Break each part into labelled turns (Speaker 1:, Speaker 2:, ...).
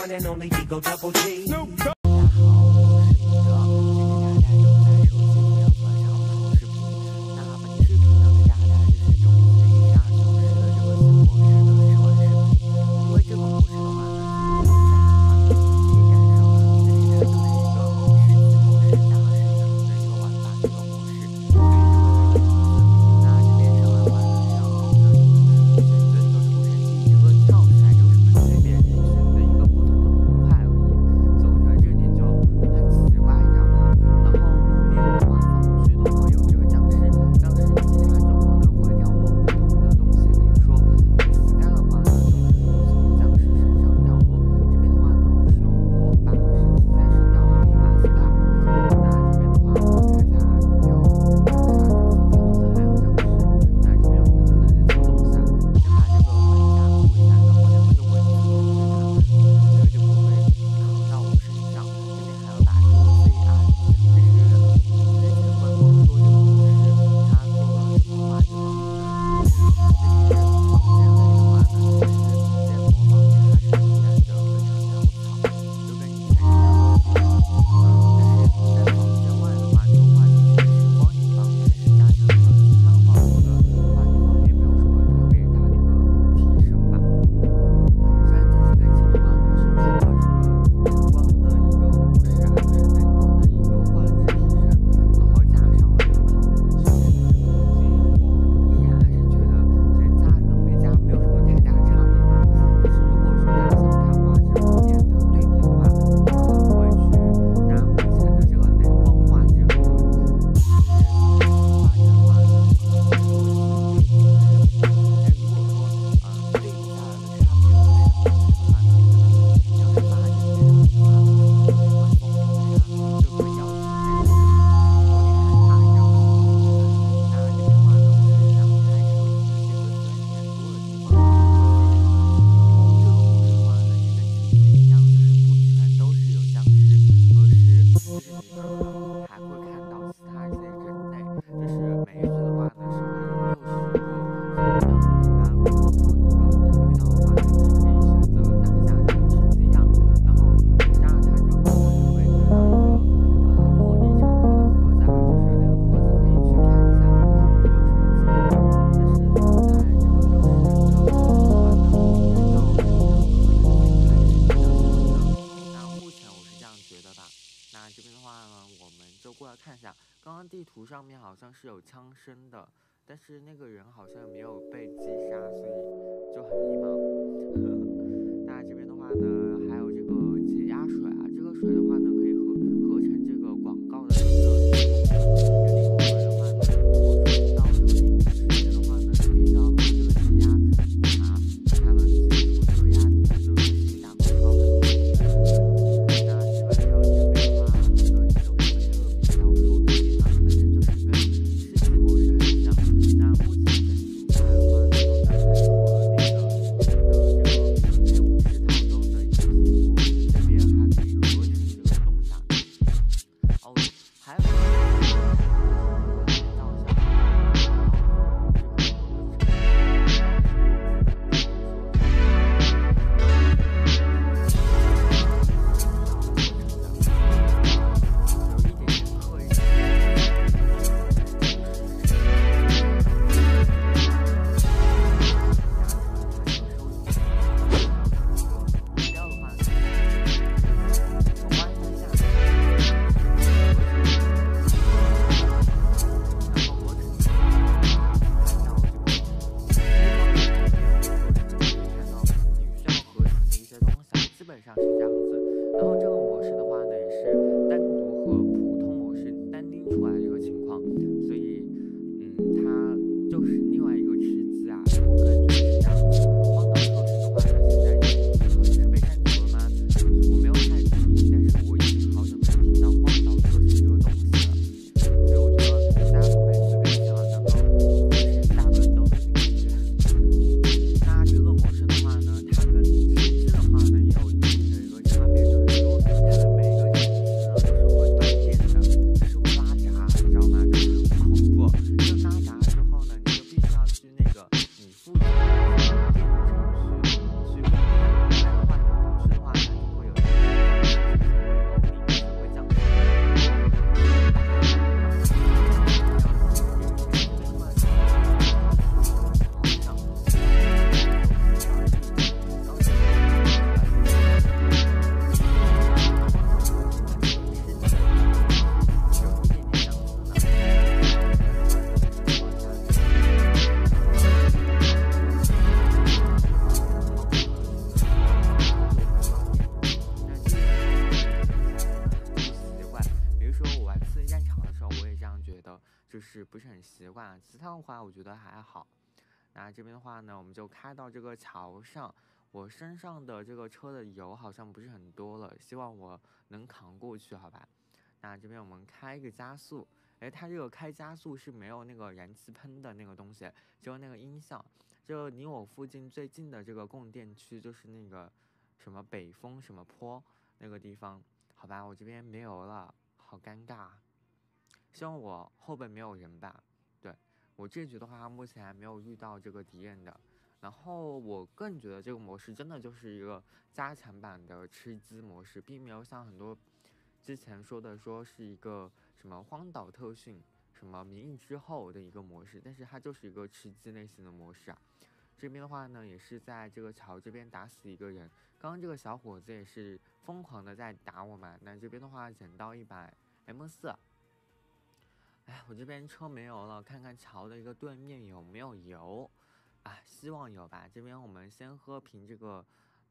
Speaker 1: one and only Eagle Double G.
Speaker 2: 下，刚刚地图上面好像是有枪声的，但是那个人好像没有被击杀，所以就很迷茫。大家这边的话呢？啊，其他的话，
Speaker 1: 我觉得还好。那这边的话呢，我们就开到这个桥上。我身上的这个车的油好像不是很多了，希望我能扛过去，好吧？那这边我们开一个加速，诶，它这个开加速是没有那个燃气喷的那个东西，只有那个音效。就离我附近最近的这个供电区就是那个什么北风什么坡那个地方，好吧？我这边没油了，好尴尬。希望我后边没有人吧。我这局的话，目前还没有遇到这个敌人的。然后我个人觉得这个模式真的就是一个加强版的吃鸡模式，并没有像很多之前说的说是一个什么荒岛特训、什么明日之后的一个模式，但是它就是一个吃鸡类型的模式啊。这边的话呢，也是在这个桥这边打死一个人，刚刚这个小伙子也是疯狂的在打我们。那这边的话捡到一百 M 四，哎，我这边车没油了，看看桥的一个对面有没有油。啊，希望有吧。这边我们先喝瓶这个，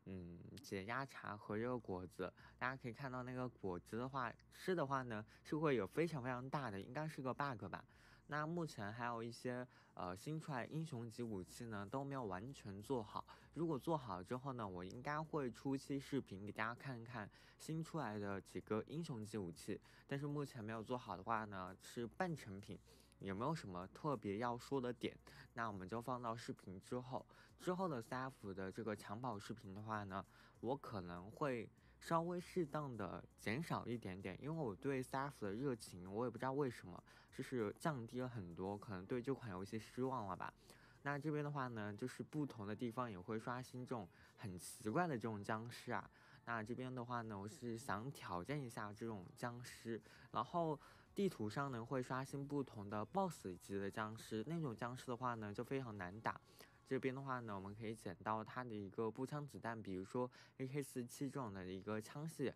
Speaker 1: 嗯，解压茶和这个果子。大家可以看到那个果子的话，吃的话呢是会有非常非常大的，应该是个 bug 吧。那目前还有一些呃新出来英雄级武器呢都没有完全做好。如果做好之后呢，我应该会出期视频给大家看看新出来的几个英雄级武器。但是目前没有做好的话呢，是半成品。也没有什么特别要说的点？那我们就放到视频之后。之后的 CF 的这个抢宝视频的话呢，我可能会稍微适当的减少一点点，因为我对 CF 的热情，我也不知道为什么，就是降低了很多，可能对这款游戏失望了吧。那这边的话呢，就是不同的地方也会刷新这种很奇怪的这种僵尸啊。那这边的话呢，我是想挑战一下这种僵尸，然后。地图上呢会刷新不同的 BOSS 级的僵尸，那种僵尸的话呢就非常难打。这边的话呢，我们可以捡到它的一个步枪子弹，比如说 AK47 这种的一个枪械。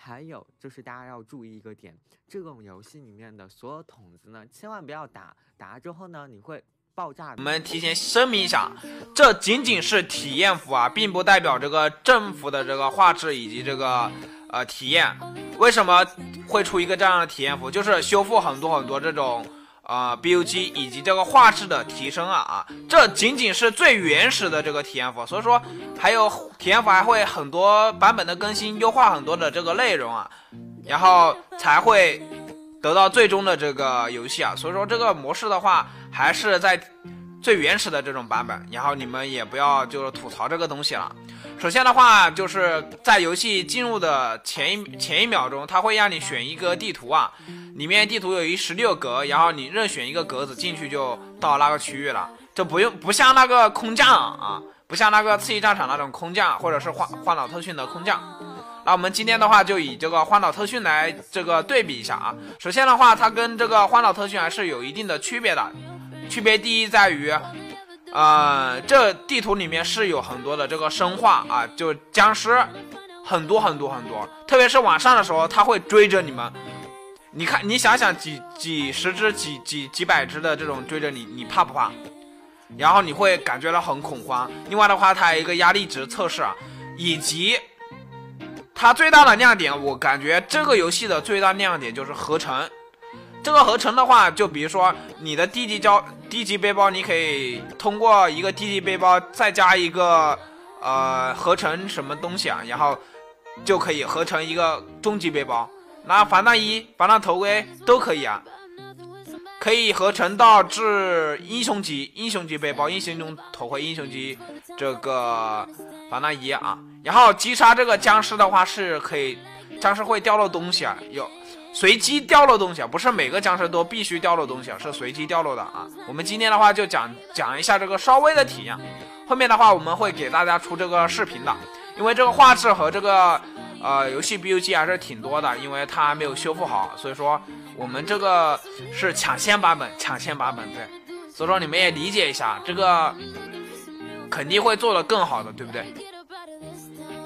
Speaker 1: 还有就是大家要注意一个点，这种游戏里面的所有筒子呢，千万不要打，打了之后呢你会爆炸。
Speaker 3: 我们提前声明一下，这仅仅是体验服啊，并不代表这个正服的这个画质以及这个呃体验。为什么会出一个这样的体验服？就是修复很多很多这种啊 BUG 以及这个画质的提升啊啊！这仅仅是最原始的这个体验服，所以说还有体验服还会很多版本的更新，优化很多的这个内容啊，然后才会得到最终的这个游戏啊。所以说这个模式的话，还是在最原始的这种版本，然后你们也不要就是吐槽这个东西了。首先的话，就是在游戏进入的前一前一秒钟，它会让你选一个地图啊，里面地图有一十六格，然后你任选一个格子进去就到那个区域了，就不用不像那个空降啊，不像那个刺激战场那种空降，或者是荒荒岛特训的空降。那我们今天的话就以这个荒岛特训来这个对比一下啊。首先的话，它跟这个荒岛特训还是有一定的区别的，区别第一在于。呃，这地图里面是有很多的这个生化啊，就僵尸，很多很多很多，特别是晚上的时候，他会追着你们。你看，你想想，几几十只、几几几百只的这种追着你，你怕不怕？然后你会感觉到很恐慌。另外的话，它有一个压力值测试啊，以及它最大的亮点，我感觉这个游戏的最大亮点就是合成。这个合成的话，就比如说你的低级胶低级背包，你可以通过一个低级背包再加一个呃合成什么东西啊，然后就可以合成一个终极背包。那防弹衣、防弹头盔都可以啊，可以合成到至英雄级英雄级背包、英雄头盔、英雄级这个防弹衣啊。然后击杀这个僵尸的话是可以，僵尸会掉落东西啊，有。随机掉落东西啊，不是每个僵尸都必须掉落东西啊，是随机掉落的啊。我们今天的话就讲讲一下这个稍微的体验，后面的话我们会给大家出这个视频的，因为这个画质和这个呃游戏 BUG 还是挺多的，因为它还没有修复好，所以说我们这个是抢先版本，抢先版本对，所以说你们也理解一下，这个肯定会做的更好的，对不对？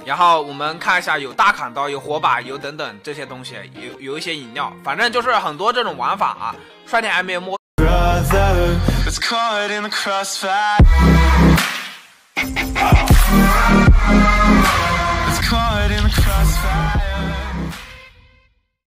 Speaker 3: 然后我们看一下，有大砍刀，有火把，有等等这些东西，有有一些饮料，反正就是很多这种玩法啊。帅天还没有摸。